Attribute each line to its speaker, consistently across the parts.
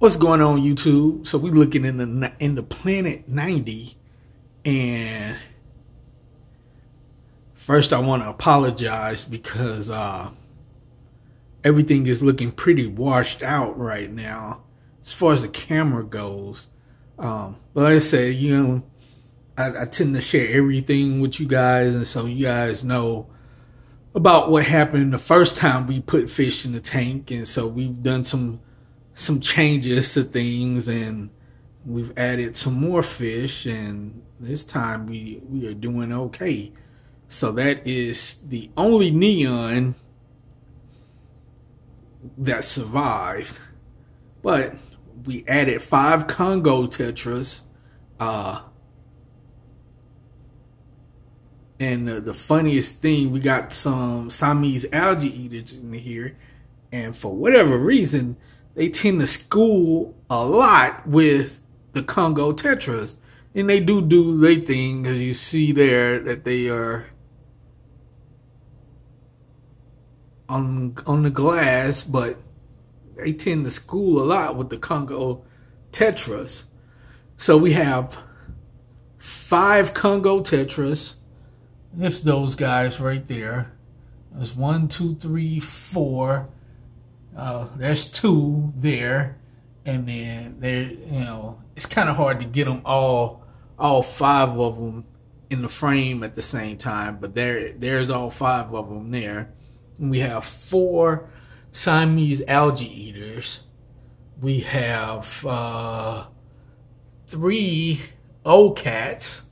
Speaker 1: What's going on YouTube? So we're looking in the in the planted 90 and first I want to apologize because uh everything is looking pretty washed out right now as far as the camera goes. Um but like I said, you know, I, I tend to share everything with you guys and so you guys know about what happened the first time we put fish in the tank and so we've done some some changes to things and we've added some more fish and this time we we are doing okay. So that is the only neon that survived. But we added five congo tetras uh and the, the funniest thing we got some Siamese algae eaters in here and for whatever reason they tend to school a lot with the Congo Tetras. And they do do their thing, as you see there, that they are on on the glass, but they tend to school a lot with the Congo Tetras. So we have five Congo Tetras. It's those guys right there. There's one, two, three, four uh, there's two there, and then there, you know, it's kind of hard to get them all, all five of them in the frame at the same time. But there, there's all five of them there. And we have four Siamese algae eaters. We have uh, three cats.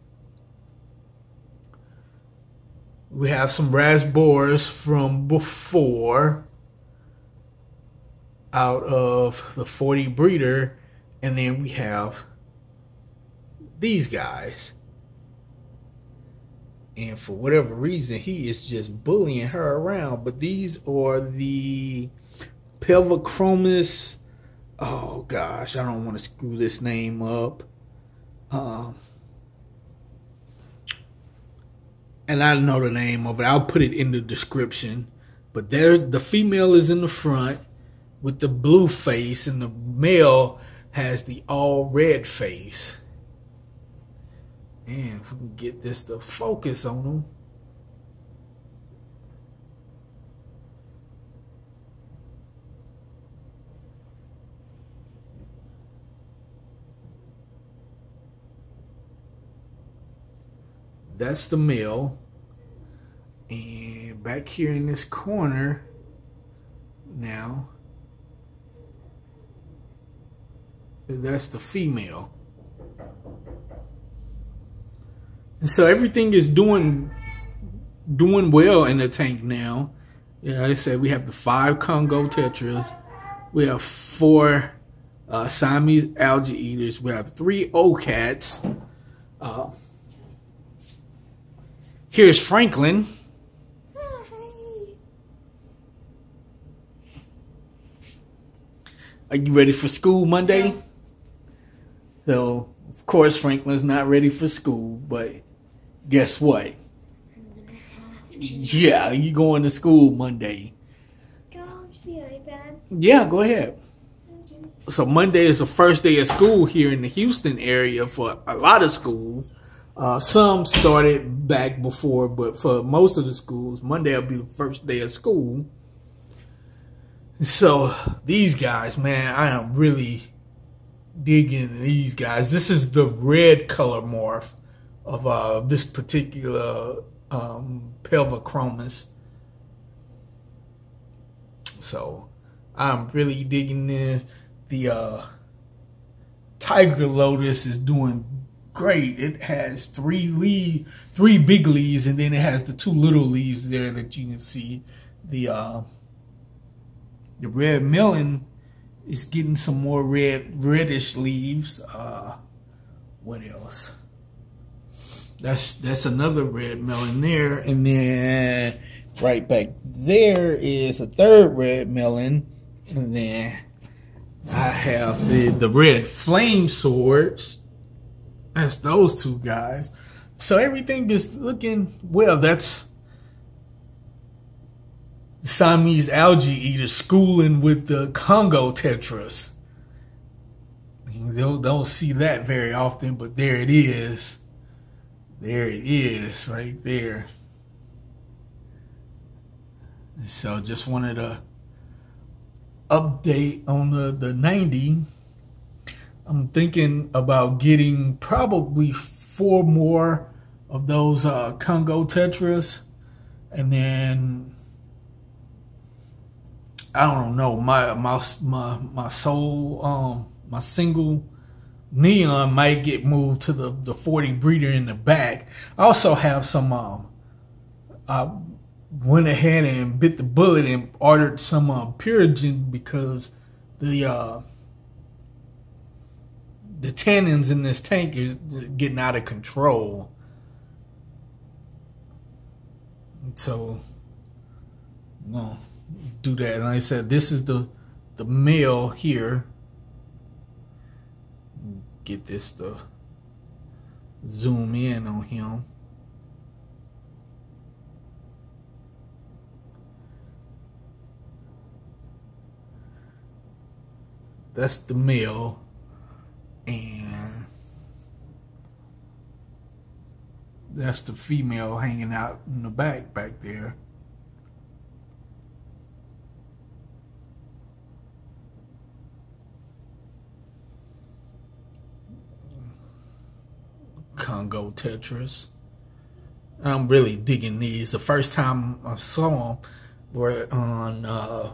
Speaker 1: We have some rasboras from before out of the 40 breeder, and then we have these guys. And for whatever reason, he is just bullying her around. But these are the Pelvicachromis. Oh gosh, I don't want to screw this name up. Um, and I know the name of it. I'll put it in the description. But there, the female is in the front with the blue face and the male has the all red face. And if we can get this to focus on them. That's the male. And back here in this corner now That's the female. And so everything is doing doing well in the tank now. Yeah, I said we have the five Congo tetras. We have four uh, Siamese algae eaters. We have three OCats. Uh, here's Franklin. Are you ready for school Monday? So, of course, Franklin's not ready for school, but guess what? Yeah, you going to school Monday.
Speaker 2: Can I see iPad?
Speaker 1: Yeah, go ahead. So Monday is the first day of school here in the Houston area for a lot of schools. Uh, some started back before, but for most of the schools, Monday will be the first day of school. So these guys, man, I am really digging these guys. This is the red color morph of uh, this particular um, Pelvicachromis. So I'm really digging this. The uh, Tiger Lotus is doing great. It has three leaf, three big leaves, and then it has the two little leaves there that you can see. The uh, the red melon is getting some more red reddish leaves. Uh, what else? That's that's another red melon there, and then right back there is a third red melon, and then I have the the red flame swords. That's those two guys. So everything is looking well. That's Siamese algae eater schooling with the Congo tetras. don't, don't see that very often, but there it is. There it is, right there. So just wanted to update on the, the 90. I'm thinking about getting probably four more of those uh, Congo Tetras. And then I don't know, my my my my soul um my single neon might get moved to the the 40 breeder in the back. I also have some um I went ahead and bit the bullet and ordered some um, Purigen because the uh the tannins in this tank is getting out of control. So, no, do that. And I said, this is the the male here. Get this to zoom in on him. That's the male. And that's the female hanging out in the back back there. Congo Tetras. I'm really digging these. The first time I saw them were on uh,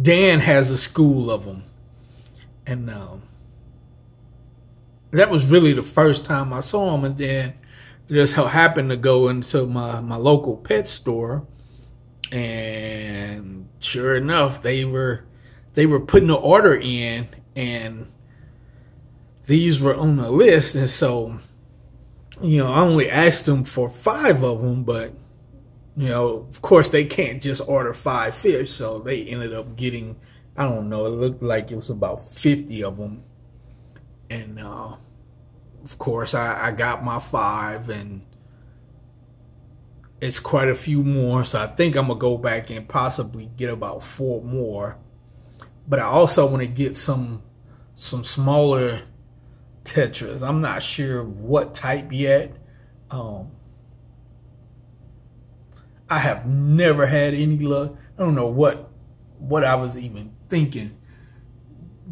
Speaker 1: Dan has a school of them, and um, that was really the first time I saw them. And then just happened to go into my my local pet store, and sure enough, they were they were putting the order in, and these were on the list, and so you know I only asked them for five of them, but you know, of course, they can't just order five fish, so they ended up getting, I don't know, it looked like it was about 50 of them. And, uh, of course, I, I got my five, and it's quite a few more, so I think I'm to go back and possibly get about four more. But I also want to get some some smaller tetras. I'm not sure what type yet. Um, I have never had any luck. I don't know what what I was even thinking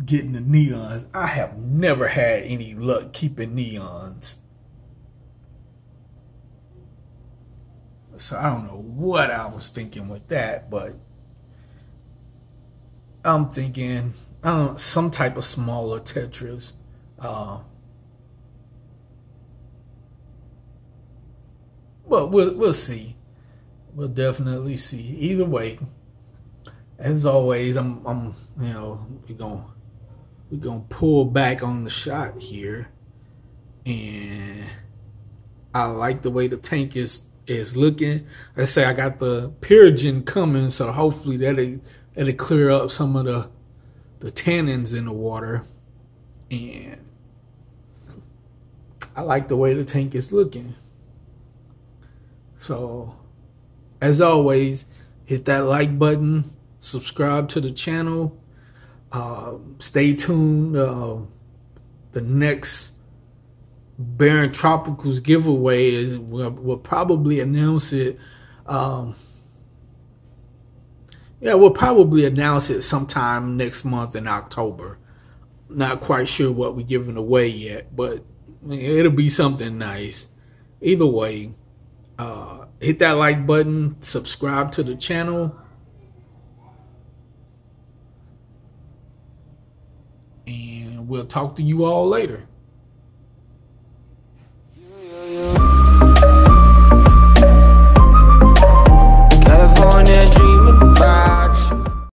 Speaker 1: getting the neons. I have never had any luck keeping neons. So I don't know what I was thinking with that, but I'm thinking I don't know, some type of smaller tetras. Uh, but we'll we'll see we'll definitely see. Either way, as always, I'm I'm you know we're gonna we're gonna pull back on the shot here, and I like the way the tank is is looking. I say I got the Purigen coming, so hopefully that'll that'll clear up some of the the tannins in the water, and I like the way the tank is looking. So as always, hit that like button, subscribe to the channel. Uh, stay tuned. Uh, the next Barron Tropicals giveaway, we'll, we'll probably announce it. Um, yeah, we'll probably announce it sometime next month in October. Not quite sure what we're giving away yet, but it'll be something nice. Either way, uh, hit that like button, subscribe to the channel. And we'll talk to you all later.